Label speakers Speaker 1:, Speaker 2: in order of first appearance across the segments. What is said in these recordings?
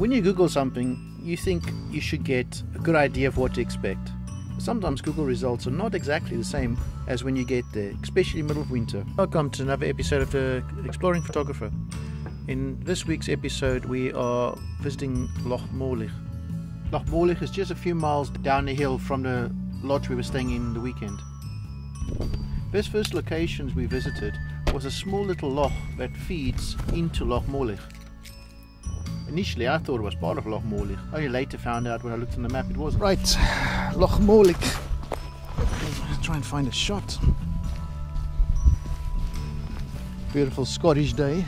Speaker 1: When you Google something, you think you should get a good idea of what to expect. Sometimes Google results are not exactly the same as when you get there, especially middle of winter. Welcome to another episode of the Exploring Photographer. In this week's episode, we are visiting Loch Morlich. Loch Morlich is just a few miles down the hill from the lodge we were staying in the weekend. This first locations we visited was a small little loch that feeds into Loch Morlich. Initially, I thought it was part of Loch Morlich. Only later found out when I looked on the map it wasn't. Right, Loch Morlich. Try and find a shot. Beautiful Scottish day.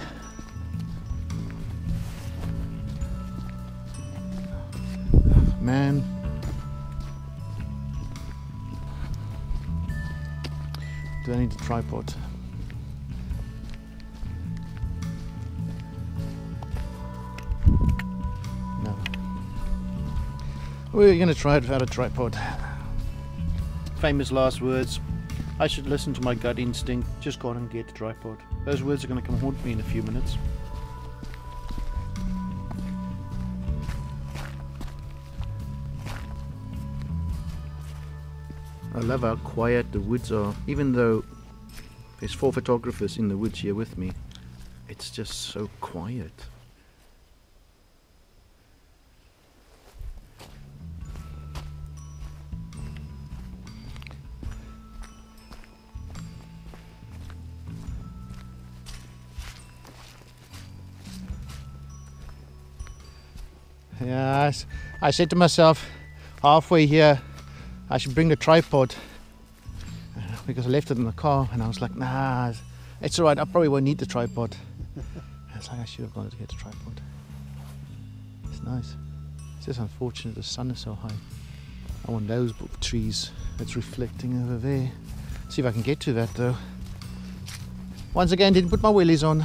Speaker 1: Man. Do I need a tripod? We're going to try it without a tripod. Famous last words. I should listen to my gut instinct. Just go on and get a tripod. Those words are going to come haunt me in a few minutes. I love how quiet the woods are. Even though there's four photographers in the woods here with me, it's just so quiet. Yeah, I, I said to myself halfway here, I should bring the tripod uh, because I left it in the car and I was like, nah, it's- it's alright, I probably won't need the tripod. It's like I should have gone to get the tripod. It's nice. It's just unfortunate the sun is so high. I want those trees that's reflecting over there. See if I can get to that though. Once again, didn't put my willies on.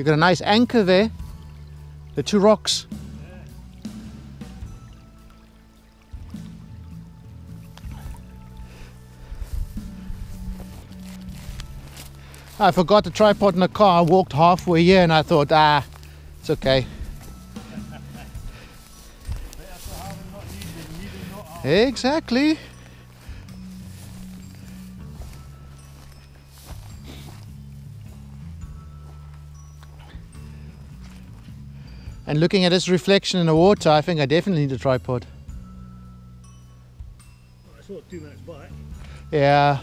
Speaker 1: You've got a nice anchor there. The two rocks. I forgot the tripod in the car. I walked halfway here and I thought, ah, it's okay. Exactly. And looking at this reflection in the water, I think I definitely need a tripod.
Speaker 2: I saw two minutes back.
Speaker 1: Yeah.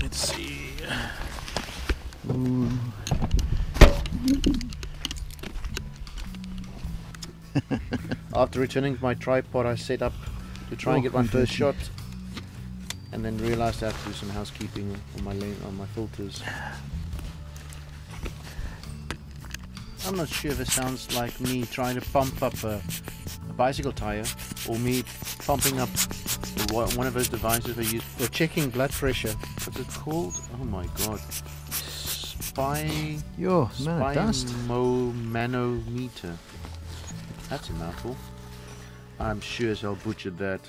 Speaker 1: Let's see. Ooh. After returning my tripod, I set up to try and
Speaker 3: Oh,
Speaker 1: get my first shot, and then realized I have to do some housekeeping on my lane, on my filters. I'm not sure if it sounds like me trying to pump up a, a bicycle tire or me pumping up one of those devices I use for checking blood pressure. What's it called? Oh my god. Spy.
Speaker 3: Yo, man of dust.
Speaker 1: Spymomanometer. That's a mouthful. I'm sure as hell butchered that.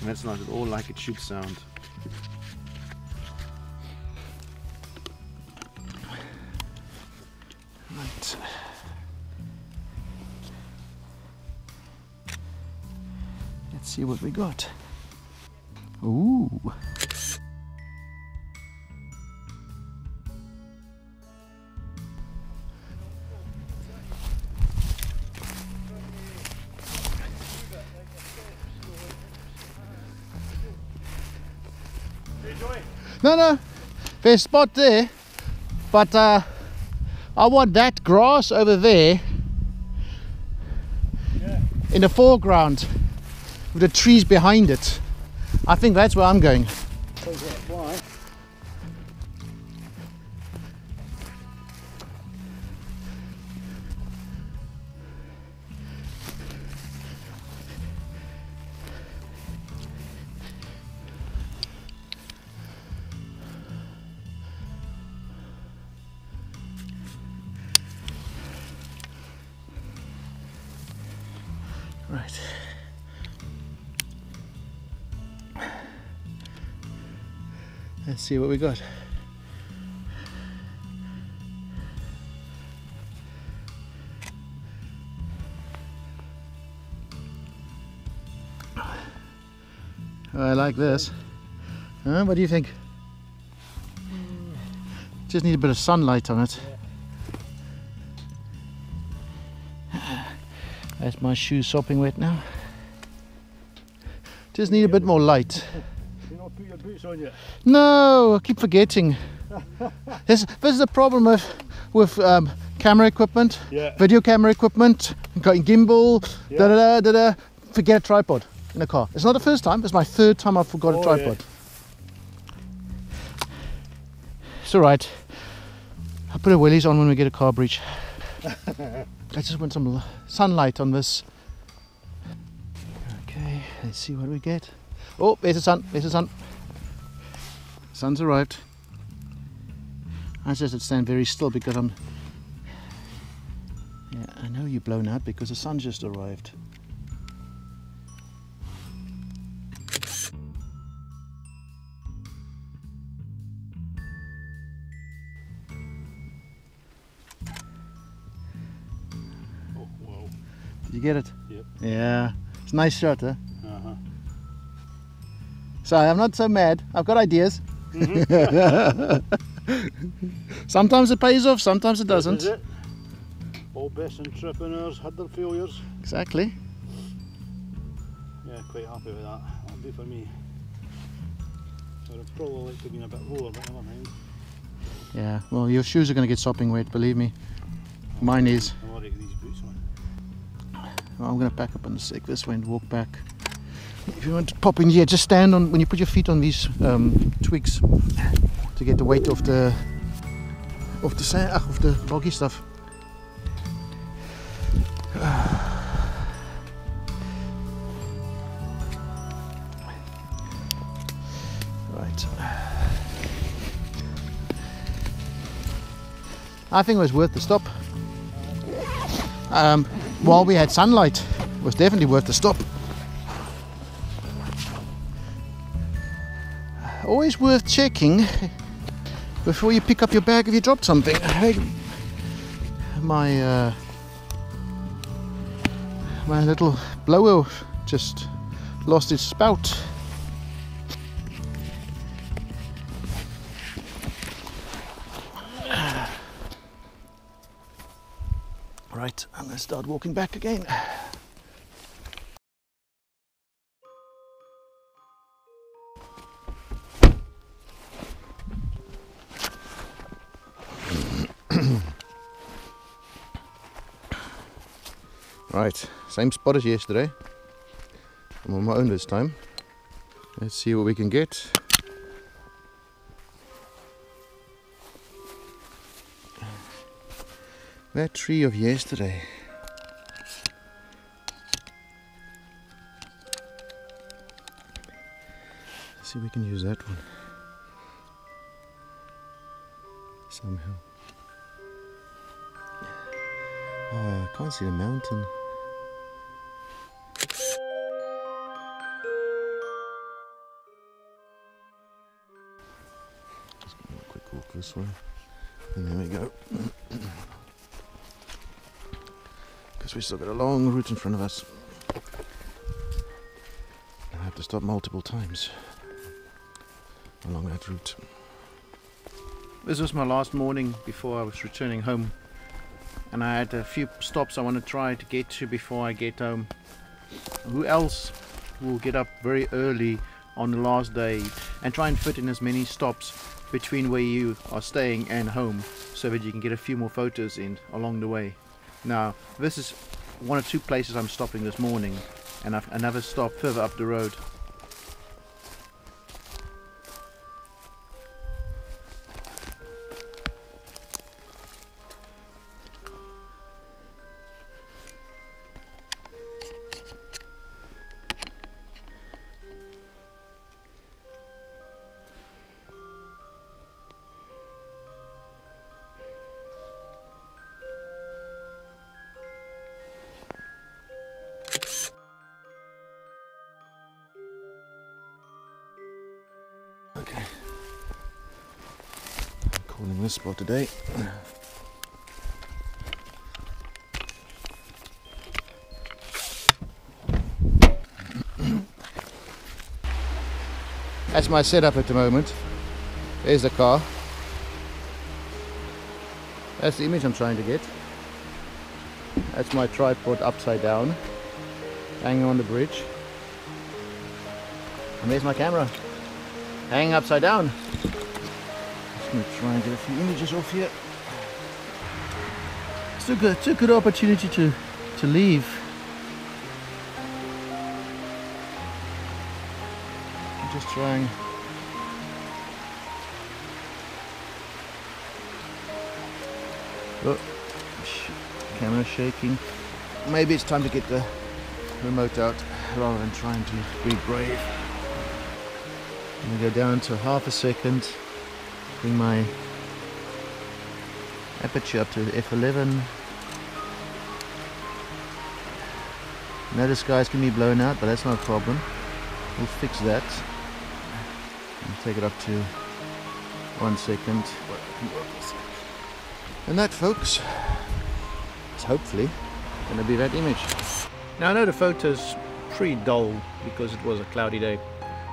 Speaker 1: And that's not at all like it should sound.
Speaker 3: Right. Let's see what we got. Ooh.
Speaker 1: No, no. There's a spot there, but uh, I want that grass over there
Speaker 2: Yeah.
Speaker 1: in the foreground with the trees behind it. I think that's where I'm going. Let's see what we got. I like this. What do you think? Just need a bit of sunlight on it. That's my shoe sopping wet now. Just need a bit more light.
Speaker 2: You not put your boots on yet.
Speaker 1: No, I keep forgetting. this, this is the problem with with um, camera equipment,
Speaker 2: Yeah.
Speaker 1: video camera equipment, got gimbal,
Speaker 2: Yeah.
Speaker 1: da da da da da. Forget a tripod in a car. It's not the first time. It's my third time I've forgot a
Speaker 2: Oh,
Speaker 1: tripod. It's all right. I'll put a willies on when we get a car breach. I just want some sunlight on this. Okay, let's see what we get. Oh, there's the sun. There's the sun. Sun's arrived. I just have to stand very still because I'm. Yeah, I know you're blown out because the sun just arrived.
Speaker 2: Oh, whoa.
Speaker 1: Did you get it?
Speaker 2: Yep.
Speaker 1: Yeah. It's a nice shot, huh?
Speaker 2: Uh-huh.
Speaker 1: So I'm not so mad. I've got ideas. Mm-hmm. sometimes it pays off, sometimes it doesn't.
Speaker 2: it. All best entrepreneurs had their failures.
Speaker 1: Exactly.
Speaker 2: Yeah, quite happy with that. That'll do for me. I'd probably liked to have been a bit lower, but never mind.
Speaker 1: Yeah. Well, your shoes are going to get sopping wet, believe me. Mine is.
Speaker 2: I'm already these boots on.
Speaker 1: Well, I'm going to pack up the sick this way and walk back. If you want to pop in here, just stand on when you put your feet on these um, twigs to get the weight of the of the sand, off the boggy stuff. Right. I think it was worth the stop. Um, while we had sunlight, it was definitely worth the stop. Always worth checking before you pick up your bag if you dropped something. My uh, my little blower just lost its spout. Right, I'm to start walking back again. Right, same spot as yesterday. I'm on my own this time. Let's see what we can get. That tree of yesterday. Let's see if we can use that one. Somehow. Oh, I can't see the mountain. This way. And there we go. Because we still got a long route in front of us. I have to stop multiple times along that route. This was my last morning before I was returning home. And I had a few stops I want to try to get to before I get home. Who else will get up very early on the last day and try and fit in as many stops between where you are staying and home so that you can get a few more photos in along the way. Now, this is one or two places I'm stopping this morning and I've another stop further up the road.
Speaker 3: Spot today.
Speaker 1: That's my setup at the moment. There's the car. That's the image I'm trying to get. That's my tripod upside down, hanging on the bridge. And there's my camera, hanging upside down. Just gonna try and get a few images off here. A, took a good opportunity to, to leave. Just trying. Oh, camera shaking. Maybe it's time to get the remote out rather than trying to be brave. I'm gonna go down to half a second. Bring my aperture up to f11. Now the sky's gonna be blown out, but that's not a problem. We'll fix that. And take it up to one second. And that, folks, is hopefully going to be that image. Now, I know the photo's pretty dull because it was a cloudy day.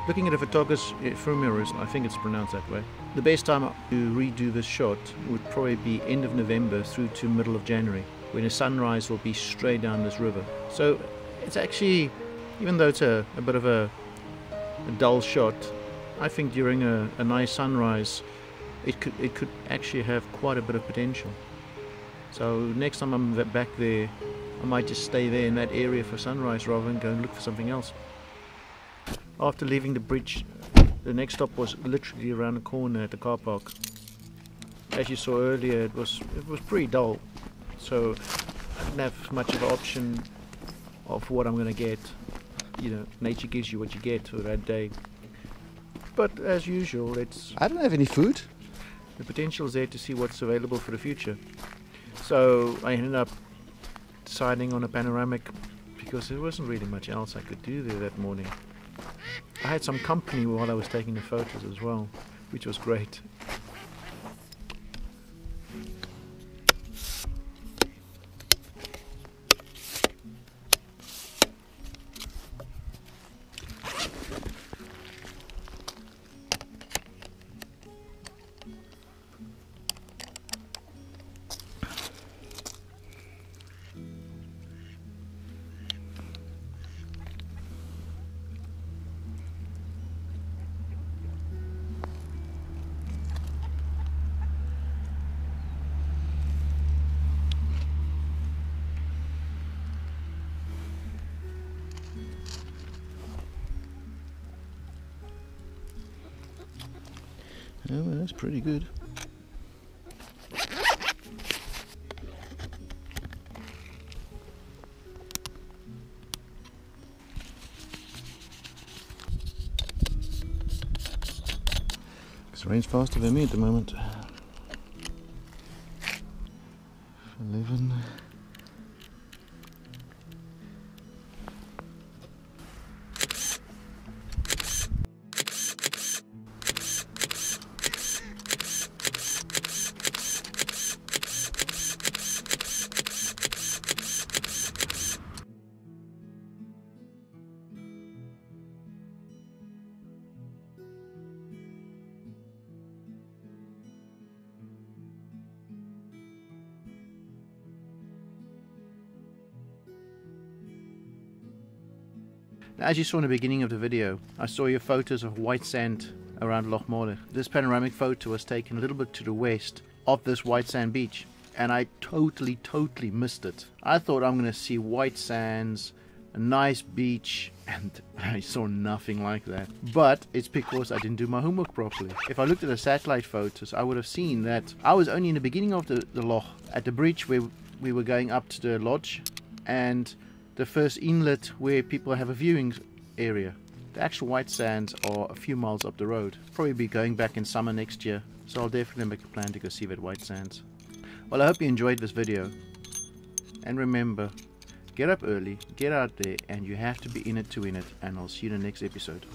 Speaker 1: Looking at the photographer's ephemeris, I think it's pronounced that way. The best time to redo this shot would probably be end of November through to middle of January, when the sunrise will be straight down this river. So it's actually, even though it's a, a bit of a, a dull shot, I think during a, a nice sunrise, it could it could actually have quite a bit of potential. So next time I'm back there, I might just stay there in that area for sunrise rather than go and look for something else. After leaving the bridge, the next stop was literally around the corner at the car park. As you saw earlier, it was it was pretty dull, so I didn't have much of an option of what I'm going to get. You know, nature gives you what you get for that day. But as usual, it's
Speaker 3: I don't have any food.
Speaker 1: the potential is there to see what's available for the future. So I ended up deciding on a panoramic because there wasn't really much else I could do there that morning. I had some company while I was taking the photos as well, which was great.
Speaker 3: Oh, well, that's pretty good. It's rain's faster than me at the moment.
Speaker 1: As you saw in the beginning of the video, I saw your photos of white sand around Loch Morlich. This panoramic photo was taken a little bit to the west of this white sand beach and I totally, totally missed it. I thought I'm going to see white sands, a nice beach, and I saw nothing like that. But it's because I didn't do my homework properly. If I looked at the satellite photos, I would have seen that I was only in the beginning of the, the loch at the bridge where we were going up to the lodge and the first inlet where people have a viewing area. The actual white sands are a few miles up the road. Probably be going back in summer next year, so I'll definitely make a plan to go see that white sands. Well, I hope you enjoyed this video. And remember, get up early, get out there, and you have to be in it to win it. And I'll see you in the next episode.